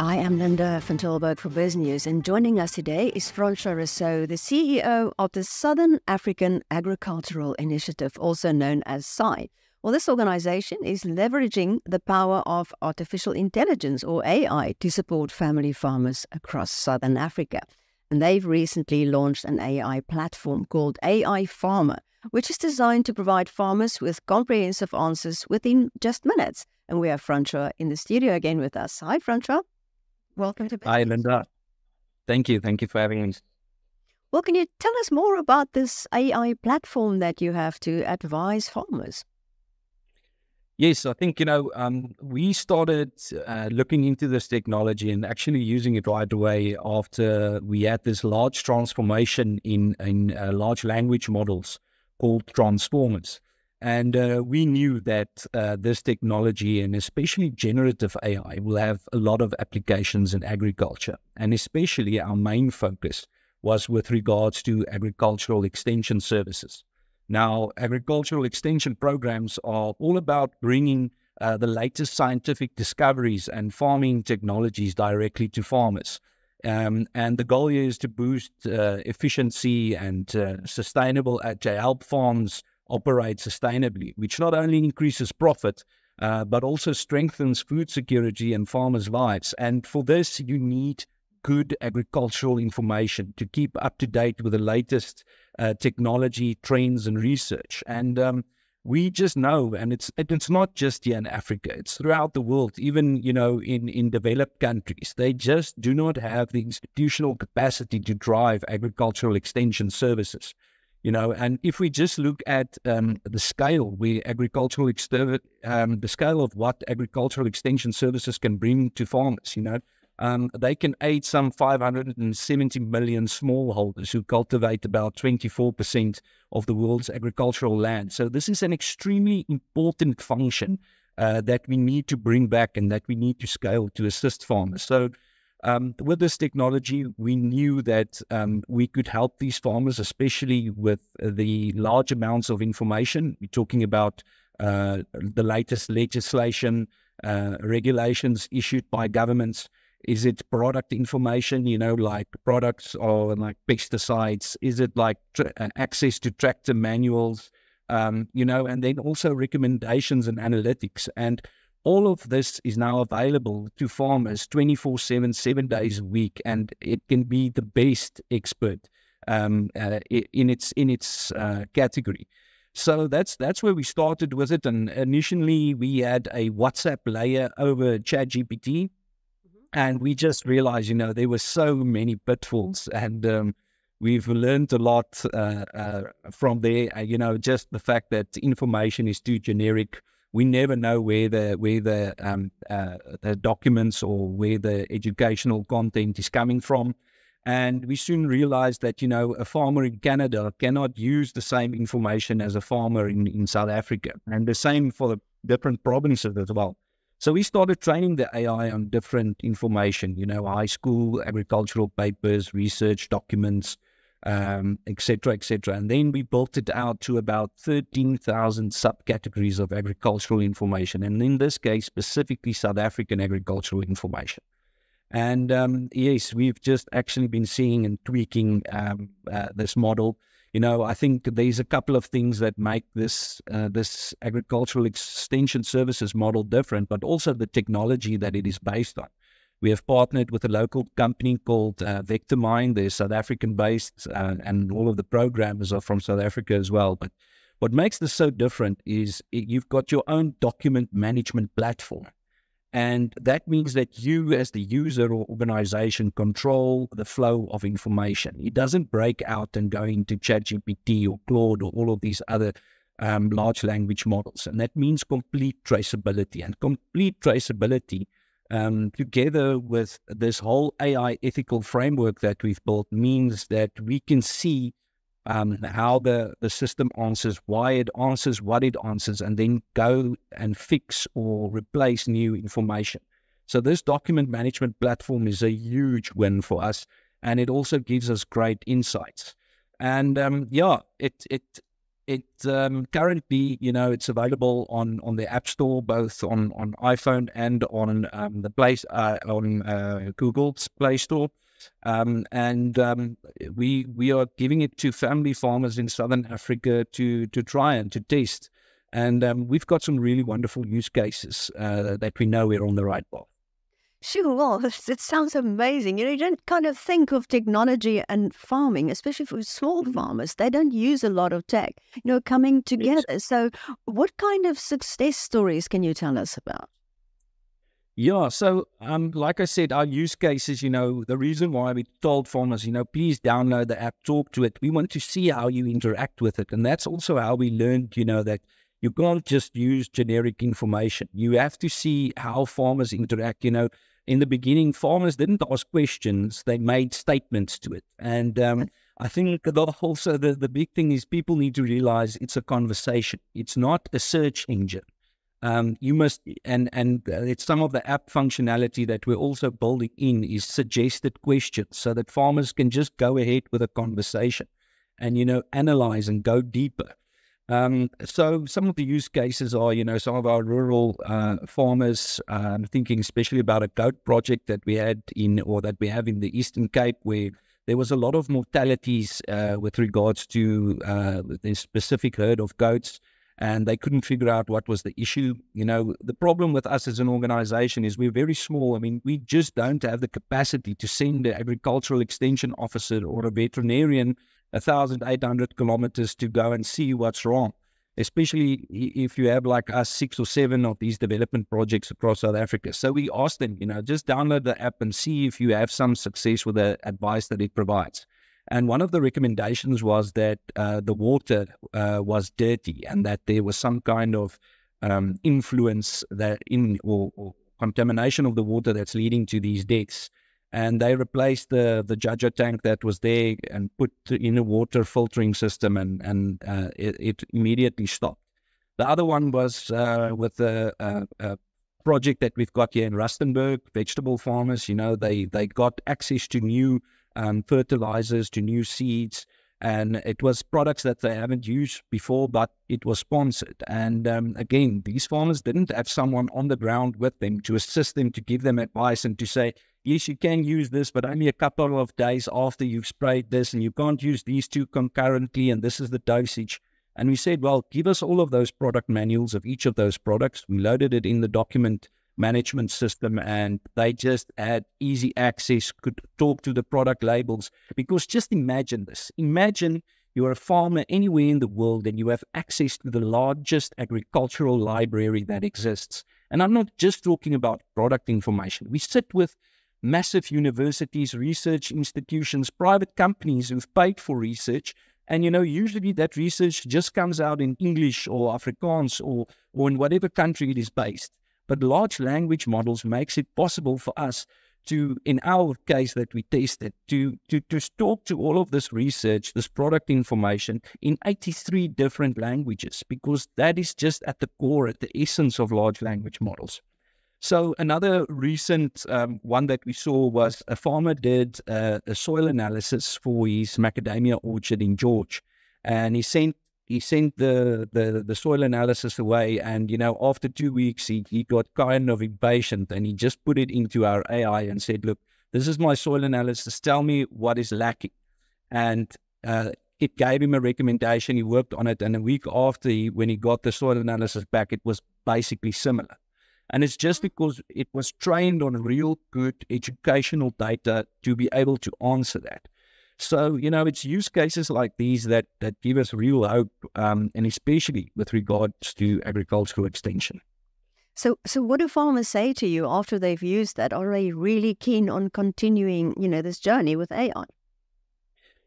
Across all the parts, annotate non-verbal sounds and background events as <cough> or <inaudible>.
I am Linda van Tilburg for BizNews, and joining us today is Francois Rossouw, the CEO of the Southern African Agricultural Initiative, also known as SAAI. Well, this organization is leveraging the power of artificial intelligence or AI to support family farmers across Southern Africa. And they've recently launched an AI platform called AI Farmer, which is designed to provide farmers with comprehensive answers within just minutes. And we have Francois in the studio again with us. Hi, Francois. Welcome to Hi, Linda. Thank you. Thank you for having me. Well, can you tell us more about this AI platform that you have to advise farmers? Yes, I think, you know, um, we started uh, looking into this technology and actually using it right away after we had this large transformation in, in uh, large language models called transformers. And uh, we knew that uh, this technology and especially generative AI will have a lot of applications in agriculture. And especially our main focus was with regards to agricultural extension services. Now, agricultural extension programs are all about bringing uh, the latest scientific discoveries and farming technologies directly to farmers. Um, and the goal is to boost uh, efficiency and uh, sustainable to help farms operate sustainably, which not only increases profit, uh, but also strengthens food security and farmers' lives. And for this, you need good agricultural information to keep up to date with the latest uh, technology, trends, and research. And um, we just know, and it's it's not just here in Africa; it's throughout the world. Even you know, in in developed countries, they just do not have the institutional capacity to drive agricultural extension services you know and if we just look at um, the scale agricultural exter- um, the scale of what agricultural extension services can bring to farmers you know um, they can aid some 570 million smallholders who cultivate about 24% of the world's agricultural land. So this is an extremely important function uh, that we need to bring back and that we need to scale to assist farmers. So um, with this technology, we knew that um, we could help these farmers, especially with the large amounts of information. We're talking about uh, the latest legislation, uh, regulations issued by governments. Is it product information, you know, like products or like pesticides? Is it like uh, access to tractor manuals? Um, you know, and then also recommendations and analytics. And all of this is now available to farmers 24 7, seven days a week, and it can be the best expert um, uh, in its in its uh, category. So that's that's where we started with it. And initially, we had a WhatsApp layer over ChatGPT, mm-hmm. and we just realized, you know, there were so many pitfalls, and um, we've learned a lot uh, uh from there. Uh, you know, just the fact that information is too generic we never know where the where the um, uh, the documents or where the educational content is coming from. And we soon realized that, you know, a farmer in Canada cannot use the same information as a farmer in, in South Africa. And the same for the different provinces as well. So we started training the AI on different information, you know, high school agricultural papers, research documents, um, etc., etc. And then we built it out to about 13,000 subcategories of agricultural information, and in this case, specifically South African agricultural information. And um, yes, we've just actually been seeing and tweaking um, uh, this model. You know, I think there's a couple of things that make this uh, this agricultural extension services model different, but also the technology that it is based on. We have partnered with a local company called uh, VectorMind. They're South African based, uh, and all of the programmers are from South Africa as well. But what makes this so different is you've got your own document management platform. And that means that you, as the user or organization, control the flow of information. It doesn't break out and go into ChatGPT or Claude or all of these other um, large language models. And that means complete traceability. And complete traceability um, together with this whole AI ethical framework that we've built means that we can see um, how the, the system answers, why it answers, what it answers, and then go and fix or replace new information. So this document management platform is a huge win for us, and it also gives us great insights. And um, yeah, it it it um, currently, you know, it's available on on the App Store, both on on iPhone and on um, the Play uh, on uh, Google's Play Store. Um, and um, we we are giving it to family farmers in Southern Africa to to try and to test. And um, we've got some really wonderful use cases uh, that we know we're on the right path. Sure, well, <laughs> it sounds amazing. You know, you don't kind of think of technology and farming, especially for small mm-hmm. farmers. They don't use a lot of tech, you know, coming together. So, what kind of success stories can you tell us about? Yeah, so um, like I said, our use cases, you know, the reason why we told farmers, you know, please download the app, talk to it. We want to see how you interact with it. And that's also how we learned, you know, that you can't just use generic information. You have to see how farmers interact, you know in the beginning, farmers didn't ask questions; they made statements to it. And um, I think the, also the, the big thing is people need to realize it's a conversation. It's not a search engine. Um, you must, and and it's some of the app functionality that we're also building in is suggested questions, so that farmers can just go ahead with a conversation, and you know analyze and go deeper. Um, so some of the use cases are, you know, some of our rural uh, farmers. I'm thinking especially about a goat project that we had in, or that we have in the Eastern Cape, where there was a lot of mortalities uh, with regards to uh, the specific herd of goats, and they couldn't figure out what was the issue. You know, the problem with us as an organization is we're very small. I mean, we just don't have the capacity to send an agricultural extension officer or a veterinarian 1,800 kilometers to go and see what's wrong, especially if you have like us six or seven of these development projects across South Africa. So we asked them, you know, just download the app and see if you have some success with the advice that it provides. And one of the recommendations was that uh, the water uh, was dirty and that there was some kind of um, influence that in or, or contamination of the water that's leading to these deaths and they replaced the the JoJo tank that was there and put in a water filtering system, and and uh, it, it, immediately stopped. The other one was uh, with a, a, a, project that we've got here in Rustenburg. Vegetable farmers, you know, they they got access to new um, fertilizers, to new seeds, and it was products that they haven't used before, but it was sponsored. And um, again, these farmers didn't have someone on the ground with them to assist them, to give them advice, and to say, yes, you can use this, but only a couple of days after you've sprayed this, and you can't use these two concurrently, and this is the dosage. And we said, well, give us all of those product manuals of each of those products. We loaded it in the document management system, and they just had easy access, could talk to the product labels. Because just imagine this imagine you're a farmer anywhere in the world and you have access to the largest agricultural library that exists. And I'm not just talking about product information. We sit with massive universities, research institutions, private companies who've paid for research. And, you know, usually that research just comes out in English or Afrikaans or, or in whatever country it is based. But large language models makes it possible for us to, in our case that we tested, to, to, to talk to all of this research, this product information in 83 different languages, because that is just at the core, at the essence of large language models. So another recent um, one that we saw was a farmer did uh, a soil analysis for his macadamia orchard in George, and he sent he sent the, the the soil analysis away. And you know, after two weeks, he he got kind of impatient, and he just put it into our AI and said, "Look, this is my soil analysis. Tell me what is lacking." And uh, it gave him a recommendation. He worked on it, and a week after, he, when he got the soil analysis back, it was basically similar. And it's just because it was trained on real good educational data to be able to answer that. So, you know, it's use cases like these that, that give us real hope, um, and especially with regards to agricultural extension. So, so what do farmers say to you after they've used that? Are they really keen on continuing, you know, this journey with AI?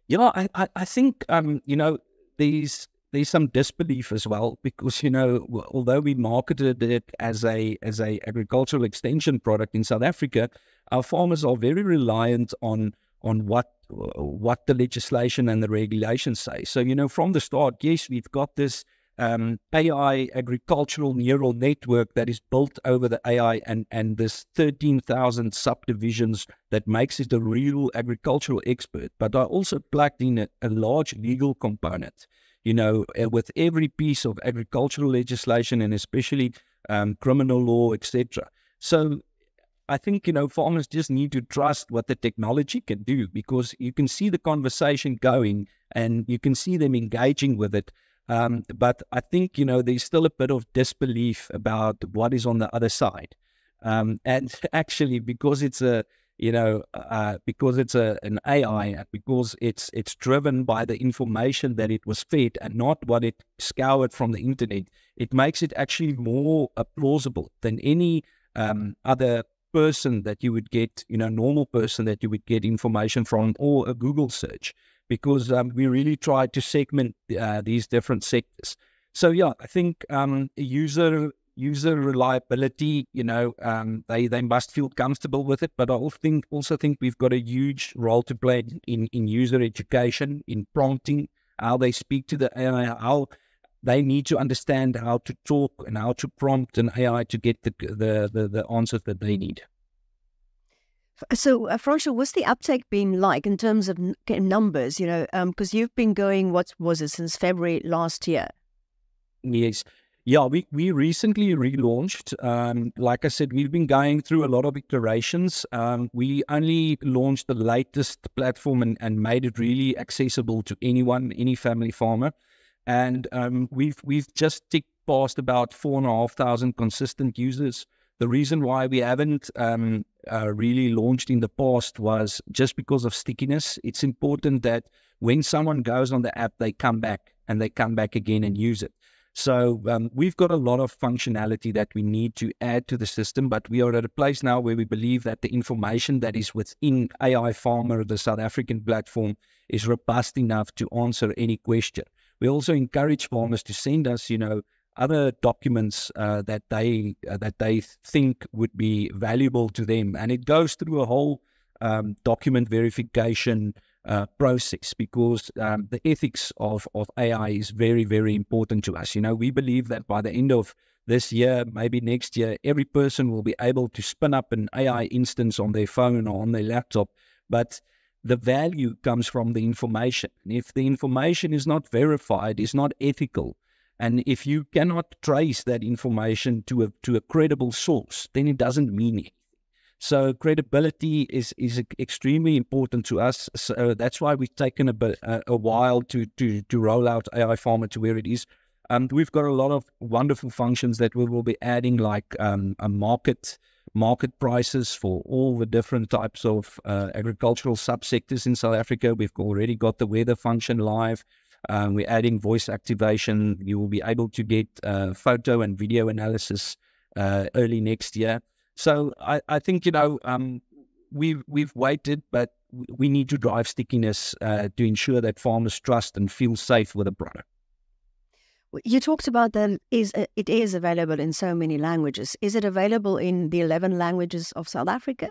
Yeah, I, I, I think, um, you know, these there's some disbelief as well because you know although we marketed it as a as a agricultural extension product in South Africa, our farmers are very reliant on on what what the legislation and the regulations say. So you know from the start, yes, we've got this um, AI agricultural neural network that is built over the AI and and this thirteen thousand subdivisions that makes it a real agricultural expert. But I also plugged in a, a large legal component you know, uh, with every piece of agricultural legislation and especially um, criminal law, etc. So I think, you know, farmers just need to trust what the technology can do because you can see the conversation going and you can see them engaging with it. Um, but I think, you know, there's still a bit of disbelief about what is on the other side. Um, and <laughs> actually, because it's a, you know, uh, because it's a, an AI, and because it's it's driven by the information that it was fed and not what it scoured from the internet, it makes it actually more uh, plausible than any um, other person that you would get, you know, normal person that you would get information from or a Google search because um, we really try to segment uh, these different sectors. So yeah, I think um, user user reliability, you know, um, they they must feel comfortable with it. But I also think also think we've got a huge role to play in in user education, in prompting, how they speak to the AI, how they need to understand how to talk and how to prompt an AI to get the the the, the answers that they need. So, uh, what's the uptake been like in terms of n- numbers? You know, because um, you've been going, what was it, since February last year? Yes. Yeah, we, we recently relaunched. Um, like I said, we've been going through a lot of iterations. Um, we only launched the latest platform and, and made it really accessible to anyone, any family farmer. And um, we've we've just ticked past about four and a half thousand consistent users. The reason why we haven't um, uh, really launched in the past was just because of stickiness. It's important that when someone goes on the app, they come back and they come back again and use it. So um, we've got a lot of functionality that we need to add to the system, but we are at a place now where we believe that the information that is within AI Farmer, the South African platform, is robust enough to answer any question. We also encourage farmers to send us, you know, other documents uh, that they uh, that they think would be valuable to them, and it goes through a whole um, document verification uh, process because um, the ethics of, of AI is very, very important to us. You know, we believe that by the end of this year, maybe next year, every person will be able to spin up an AI instance on their phone or on their laptop. But the value comes from the information. If the information is not verified, is not ethical, and if you cannot trace that information to a to a credible source, then it doesn't mean. So credibility is is extremely important to us. So that's why we've taken a bit a, a while to to to roll out AI Farmer to where it is. And um, we've got a lot of wonderful functions that we will be adding, like um, a market market prices for all the different types of uh, agricultural subsectors in South Africa. We've already got the weather function live. Um, we're adding voice activation. You will be able to get uh, photo and video analysis uh, early next year. So I, I think you know um, we've we've waited, but we need to drive stickiness uh, to ensure that farmers trust and feel safe with the product. You talked about that is uh, it is available in so many languages. Is it available in the eleven languages of South Africa?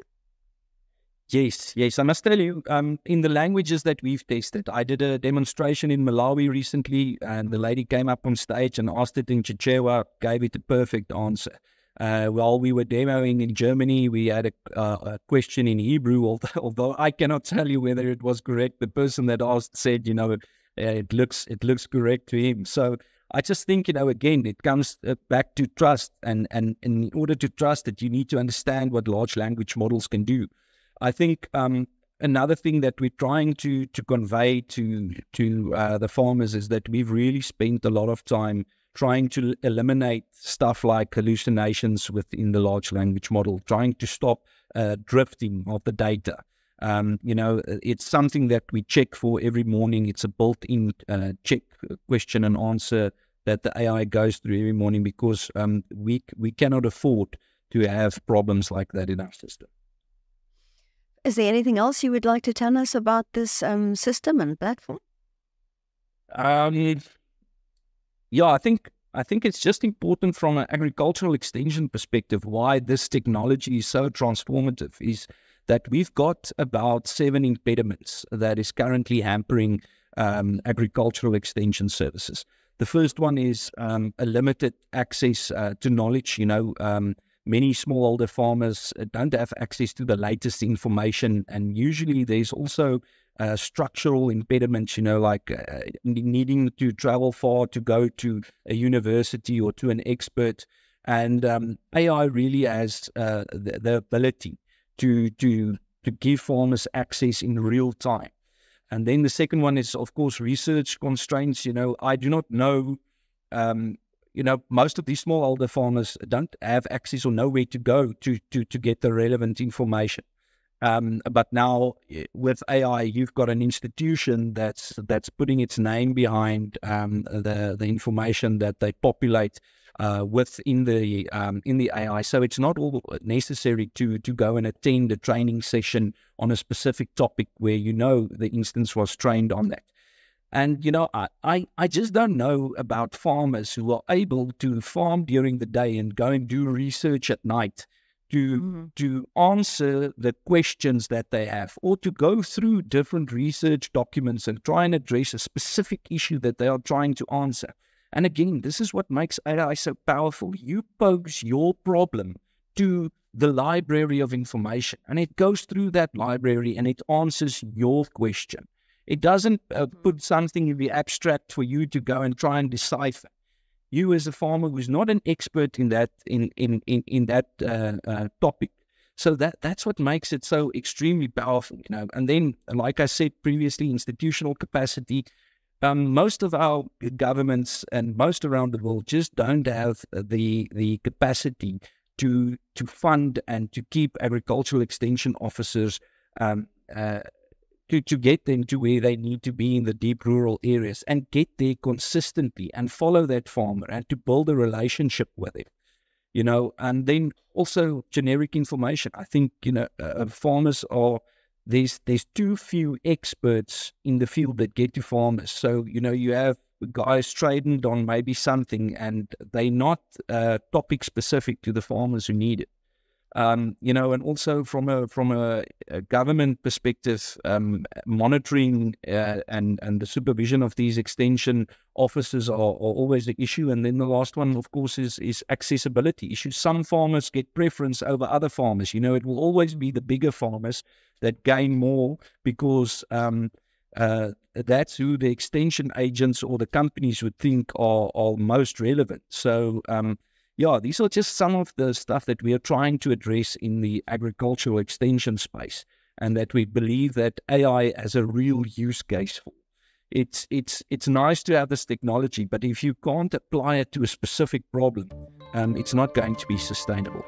Yes, yes. I must tell you, um, in the languages that we've tested, I did a demonstration in Malawi recently, and the lady came up on stage and asked it in Chichewa, gave it the perfect answer. Uh, while we were demoing in Germany, we had a, uh, a, question in Hebrew, <laughs> although, I cannot tell you whether it was correct. The person that asked said, you know, it looks it looks correct to him. So I just think, you know, again, it comes uh, back to trust, and and in order to trust it, you need to understand what large language models can do. I think um, another thing that we're trying to to convey to to uh, the farmers is that we've really spent a lot of time trying to eliminate stuff like hallucinations within the large language model, trying to stop uh, drifting of the data. Um, you know, it's something that we check for every morning. It's a built-in uh, check question and answer that the AI goes through every morning because um, we we cannot afford to have problems like that in our system. Is there anything else you would like to tell us about this um, system and platform? Um, yeah, I think I think it's just important from an agricultural extension perspective why this technology is so transformative is that we've got about seven impediments that is currently hampering um, agricultural extension services. The first one is um, a limited access uh, to knowledge. You know, um, many smallholder farmers don't have access to the latest information, and usually there's also uh, structural impediments, you know, like uh, needing to travel far to go to a university or to an expert. And um, AI really has uh, the, the, ability to to to give farmers access in real time. And then the second one is, of course, research constraints. You know, I do not know. Um, you know, most of these smallholder farmers don't have access or know where to go to to to get the relevant information. Um, but now eh, with AI, you've got an institution that's that's putting its name behind um, the the information that they populate uh, within the um, in the AI. So it's not all necessary to to go and attend a training session on a specific topic where you know the instance was trained on that. And you know, I, I, I just don't know about farmers who are able to farm during the day and go and do research at night to mm-hmm. to answer the questions that they have or to go through different research documents and try and address a specific issue that they are trying to answer. And again, this is what makes AI so powerful. You pose your problem to the library of information and it goes through that library and it answers your question. It doesn't uh, mm-hmm. put something in the abstract for you to go and try and decipher you as a farmer who's not an expert in that in in in, in that uh, uh, topic. So that that's what makes it so extremely powerful, you know. And then, like I said previously, institutional capacity. Um, most of our governments and most around the world just don't have the the capacity to to fund and to keep agricultural extension officers um, uh, to, to get them to where they need to be in the deep rural areas and get there consistently and follow that farmer and to build a relationship with him. You know, and then also generic information. I think, you know, uh, uh, farmers are there's there's too few experts in the field that get to farmers. So, you know, you have guys trading on maybe something and they're not uh, topic specific to the farmers who need it. Um, you know, and also from a from a, a government perspective, um, monitoring uh, and and the supervision of these extension officers are, are always the issue. And then the last one, of course, is is accessibility issues. Some farmers get preference over other farmers. You know, it will always be the bigger farmers that gain more because um, uh, that's who the extension agents or the companies would think are are most relevant. So um, yeah, these are just some of the stuff that we are trying to address in the agricultural extension space, and that we believe that AI has a real use case for. It's it's it's nice to have this technology, but if you can't apply it to a specific problem, um, it's not going to be sustainable.